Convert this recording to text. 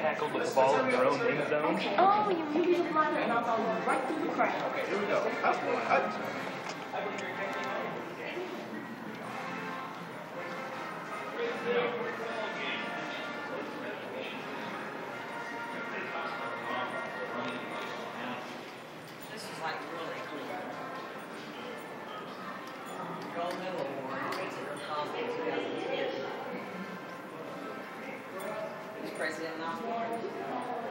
Tackled with the ball in their own end zone. Oh, you really didn't line it, and I'll you right through the crowd. Okay, here we go. That's one. That's This President Osborne.